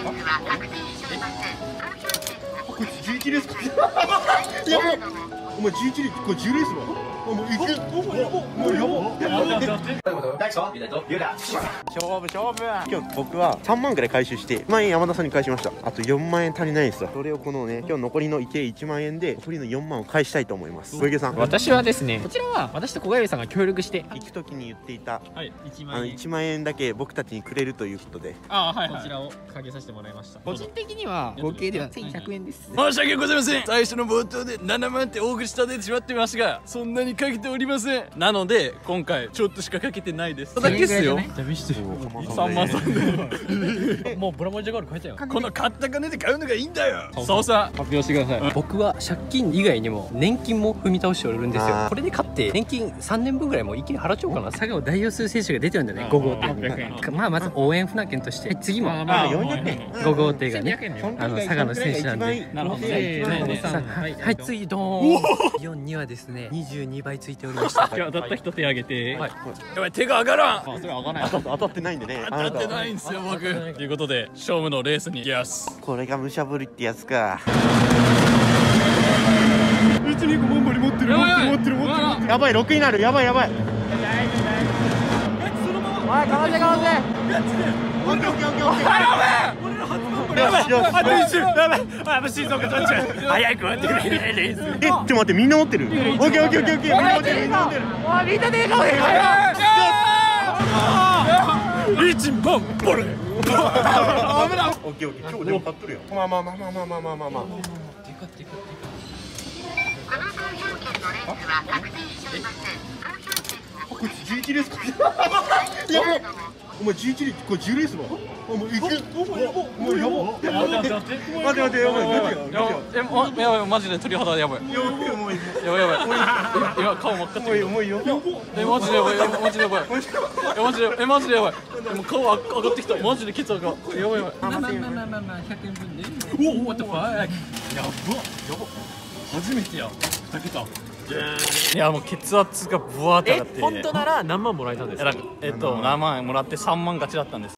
これ11レースか。やばお前11レースこれ10レースはもういけお前やばもうやば勝負勝負今日僕は3万ぐらい回収して1万円山田さんに返しましたあと4万円足りないですわそれをこのね今日残りの池1万円で残りの4万を返したいと思います小池さん私はですねこちらは私と小林さんが協力して行く時に言っていたはい1あの1万円だけ僕たちにくれるということでああはい、こちらをかけさせてもらいました個人的には合計では1100円です申し訳ございません最初の冒頭で7万って大口立ててしまってますがそんなにかけておりませんなので今回ちょっとしかかけてないです。だけっすよ。じゃあ見して。3万3もうブラマジャガール書いたよこの買った金で買うのがいいんだよ。そうさ発表してください。僕は借金以外にも年金も踏み倒しておるんですよ。これで買って年金3年分ぐらいもう一気に払っちゃおうかな。佐賀を代表する選手が出てるん。だよね5号艇まあまず応援船券として次もあ400円5号艇がねあの佐賀の選手なんでなるほどねはい、はい、次ドーン4にはですね22倍ついておりました。当たった人手挙げて、はい、やばい手が上がらん。あそれ上がらない。当た当たってないんでね。当たってないんですよ僕。ということで勝負のレースに行きます。これが武者ぶりってやつか。125万張り持ってる持ってる持ってる持ってる。やばい。6になる。やばいやばい。はいかわせかわせあと一瞬やばいあ静岡取っちゃう早く待ってくれえちょっと待ってみんな持ってるオッケーオッケーオッケーオッケーみんな持ってるみんな持ってるみんなで笑一万ボレ危ないオッケーオッケー今日でも買っとるよまあまあまあまあまあまあまあまあまあこれ11レースかやばいお前11レースこれ10レースだお前いけお前やばお前やば待って待って待って。やばいガチよガチよえもやばいマジで鳥肌やばい。やばいもうい。いやばい。やばい今顔真っ赤っもういいもういいよ。えマジでやばい。えマジでやばい。えマジでえマジでやばい。えもう顔あ上がってきた。マジでケツがやばいやばい。まあまあまあまあまあまあ100円分でおお what the fuck 初めてや2桁いやもう血圧がブワーって上がって。本当なら何万もらえたんですか？えっと7万円もらって3万勝ちだったんです